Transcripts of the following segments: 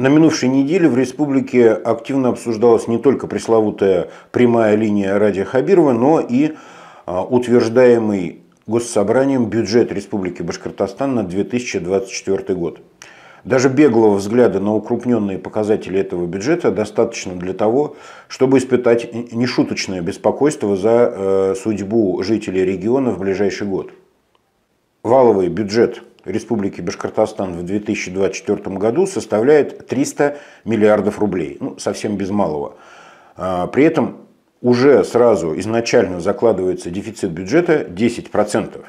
На минувшей неделе в республике активно обсуждалась не только пресловутая прямая линия Ради Хабирова, но и а, утверждаемый Госсобранием бюджет Республики Башкортостан на 2024 год. Даже беглого взгляда на укрупненные показатели этого бюджета достаточно для того, чтобы испытать нешуточное беспокойство за э, судьбу жителей региона в ближайший год. Валовый бюджет Республики Башкортостан в 2024 году составляет 300 миллиардов рублей, ну, совсем без малого. А, при этом уже сразу изначально закладывается дефицит бюджета 10%,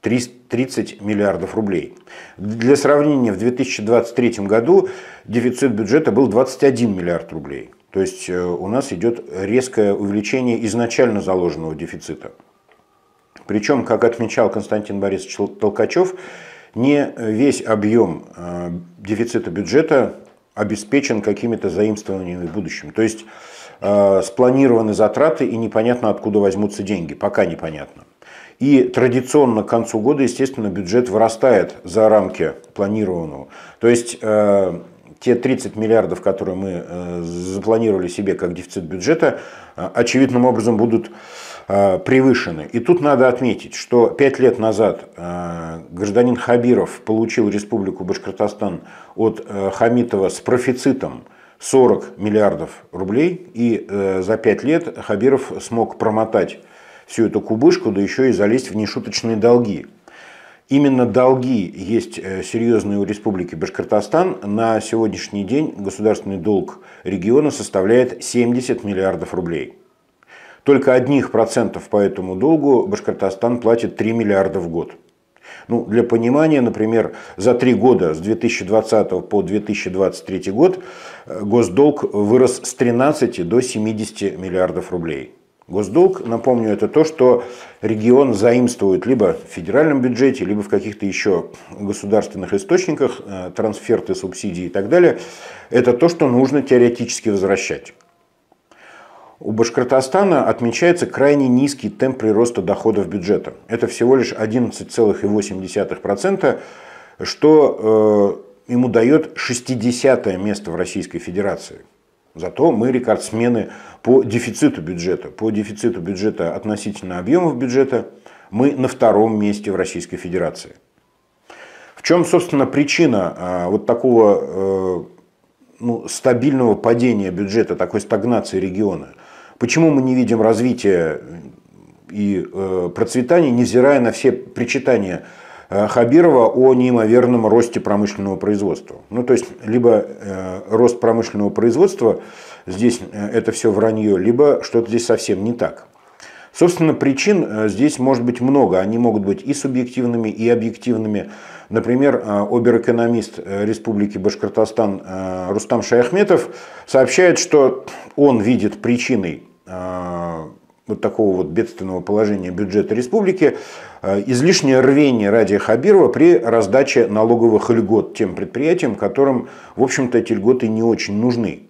30 миллиардов рублей. Для сравнения, в 2023 году дефицит бюджета был 21 миллиард рублей. То есть э, у нас идет резкое увеличение изначально заложенного дефицита. Причем, как отмечал Константин Борисович Толкачев, не весь объем э, дефицита бюджета обеспечен какими-то заимствованиями в будущем. То есть э, спланированы затраты и непонятно откуда возьмутся деньги, пока непонятно. И традиционно к концу года, естественно, бюджет вырастает за рамки планированного. То есть э, те 30 миллиардов, которые мы запланировали себе как дефицит бюджета, очевидным образом будут Э, превышены. И тут надо отметить, что пять лет назад э, гражданин Хабиров получил Республику Башкортостан от э, Хамитова с профицитом 40 миллиардов рублей, и за пять лет Хабиров смог промотать всю эту кубышку, да еще и залезть в нешуточные долги. Именно долги есть серьезные у Республики Башкортостан. На сегодняшний день государственный долг региона составляет 70 миллиардов рублей. Только одних процентов по этому долгу Башкортостан платит 3 миллиарда в год. Ну, для понимания, например, за три года с 2020 по 2023 год э, госдолг вырос с 13 до 70 миллиардов рублей. Госдолг, напомню, это то, что регион заимствует либо в федеральном бюджете, либо в каких-то еще государственных источниках, э, трансферты, субсидии и так далее. Это то, что нужно теоретически возвращать. У Башкортостана отмечается крайне низкий темп прироста доходов бюджета. Это всего лишь 11,8%, что э, ему дает 60 место в Российской Федерации. Зато мы рекордсмены по дефициту бюджета. По дефициту бюджета относительно объемов бюджета мы на втором месте в Российской Федерации. В чем, собственно, причина э, вот такого э, ну, стабильного падения бюджета, такой стагнации региона – Почему мы не видим развития и э, процветания, невзирая на все причитания э, Хабирова о неимоверном росте промышленного производства. Ну, то есть, либо э, рост промышленного производства, здесь это все вранье, либо что-то здесь совсем не так. Собственно, причин здесь может быть много. Они могут быть и субъективными, и объективными. Например, обер-экономист Республики Башкортостан Рустам Шаяхметов сообщает, что он видит причиной вот такого вот бедственного положения бюджета республики, а, излишнее рвение ради Хабирова при раздаче налоговых льгот тем предприятиям, которым, в общем-то, эти льготы не очень нужны.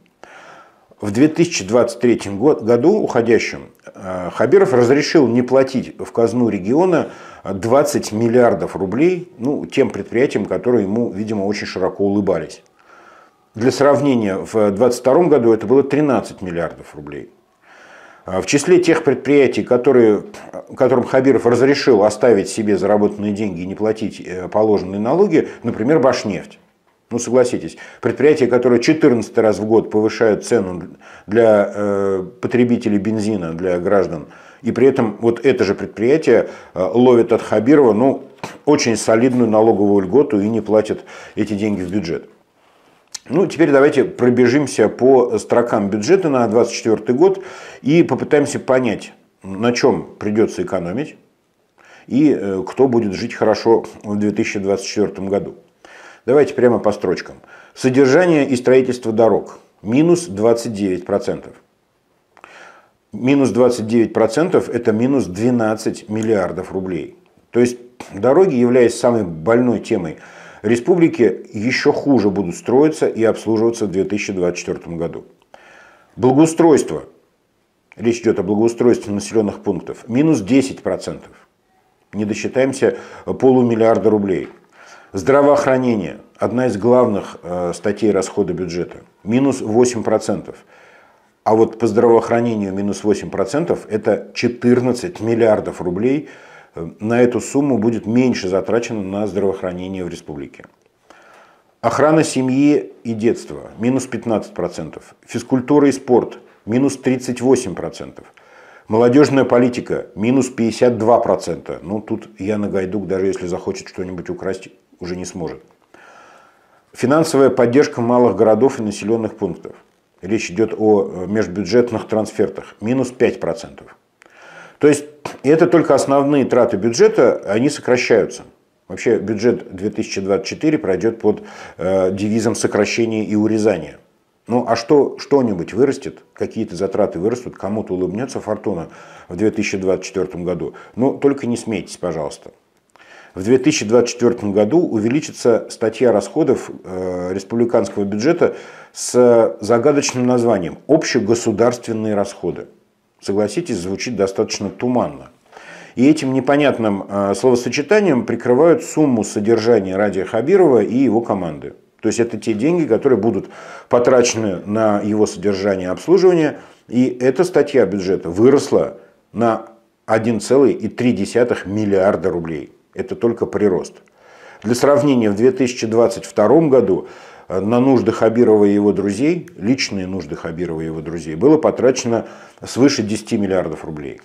В 2023 году, уходящем, а, Хабиров разрешил не платить в казну региона 20 миллиардов рублей ну, тем предприятиям, которые ему, видимо, очень широко улыбались. Для сравнения, в 2022 году это было 13 миллиардов рублей. А в числе тех предприятий, которые, которым Хабиров разрешил оставить себе заработанные деньги и не платить э, положенные налоги, например, Башнефть. Ну, согласитесь, предприятия, которые 14 раз в год повышают цену для э, потребителей бензина, для граждан, и при этом вот это же предприятие э, ловит от Хабирова ну, очень солидную налоговую льготу и не платит эти деньги в бюджет. Ну, теперь давайте пробежимся по строкам бюджета на 2024 год и попытаемся понять, на чем придется экономить и э, кто будет жить хорошо в 2024 году. Давайте прямо по строчкам. Содержание и строительство дорог – минус 29%. Минус 29% – это минус 12 миллиардов рублей. То есть дороги, являясь самой больной темой – республики еще хуже будут строиться и обслуживаться в 2024 году. Благоустройство. Речь идет о благоустройстве населенных пунктов. Минус 10%. Не досчитаемся полумиллиарда рублей. Здравоохранение. одна из главных э, статей расхода бюджета. Минус 8%. А вот по здравоохранению минус 8% это 14 миллиардов рублей. Э, на эту сумму будет меньше затрачено на здравоохранение в республике. Охрана семьи и детства минус 15%. Физкультура и спорт минус 38%. Молодежная политика минус 52%. Ну тут Яна Гайдук, даже если захочет что-нибудь украсть, уже не сможет. Финансовая поддержка малых городов и населенных пунктов. Речь идет о э, межбюджетных трансфертах. Минус 5%. То есть это только основные траты бюджета, они сокращаются. Вообще бюджет 2024 пройдет под э, девизом сокращения и урезания. Ну а что что-нибудь вырастет, какие-то затраты вырастут, кому-то улыбнется фортуна в 2024 году. Ну только не смейтесь, пожалуйста. В 2024 году увеличится статья расходов э, республиканского бюджета с загадочным названием «Общегосударственные расходы». Согласитесь, звучит достаточно туманно. И этим непонятным э, словосочетанием прикрывают сумму содержания Радия Хабирова и его команды. То есть это те деньги, которые будут потрачены на его содержание и обслуживание. И эта статья бюджета выросла на 1,3 миллиарда рублей. Это только прирост. Для сравнения, в 2022 году на нужды Хабирова и его друзей, личные нужды Хабирова и его друзей, было потрачено свыше 10 миллиардов рублей.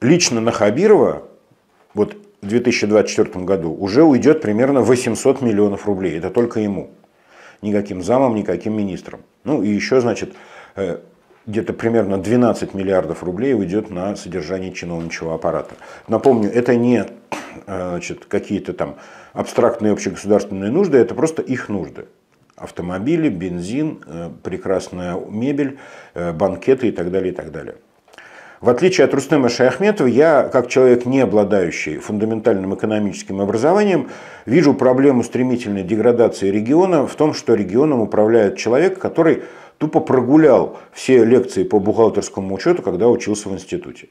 Лично на Хабирова, вот в 2024 году уже уйдет примерно 800 миллионов рублей. Это только ему. Никаким замом, никаким министром. Ну и еще, значит, э, где-то примерно 12 миллиардов рублей уйдет на содержание чиновничьего аппарата. Напомню, это не э, какие-то там абстрактные общегосударственные нужды, это просто их нужды. Автомобили, бензин, э, прекрасная мебель, банкеты и так далее, и так далее. В отличие от Рустема Шаяхметова, я, как человек, не обладающий фундаментальным экономическим образованием, вижу проблему стремительной деградации региона в том, что регионом управляет человек, который тупо прогулял все лекции по бухгалтерскому учету, когда учился в институте.